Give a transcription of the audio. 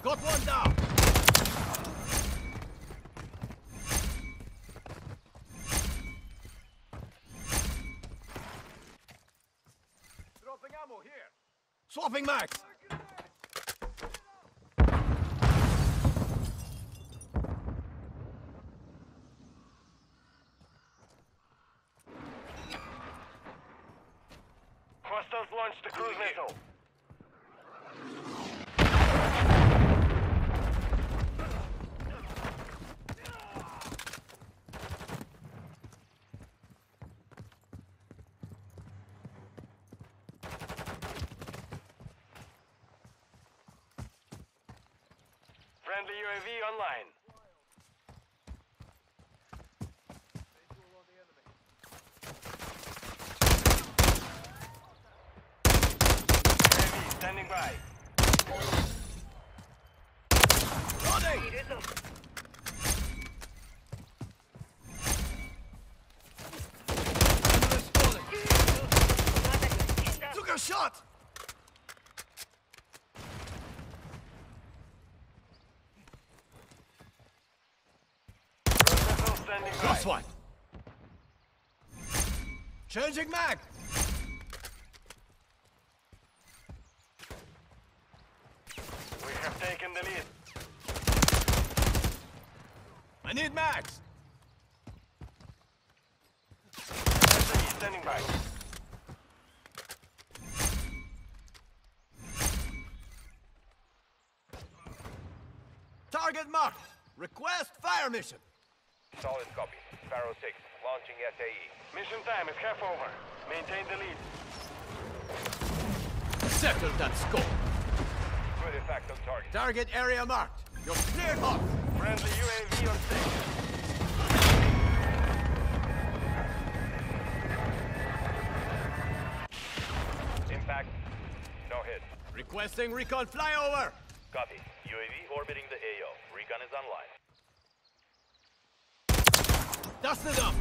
Got one down. Dropping ammo here. Swapping max. Hostiles launched the cruise missile. Friendly UAV online. UAV standing by. Loading. Took a shot. Cruise missile standing by. Lost one. Changing mag. We have taken the lead. I need mags. SAE standing by. Target marked. Request fire mission. Solid copy. Sparrow 6, launching SAE. Mission time is half over. Maintain the lead. Settle that score. Good effect on target. Target area marked. You're cleared hot. Friendly UAV on station. Impact. No hit. Requesting recon flyover. Copy. UAV orbiting the AO. Recon is online. Dusted up.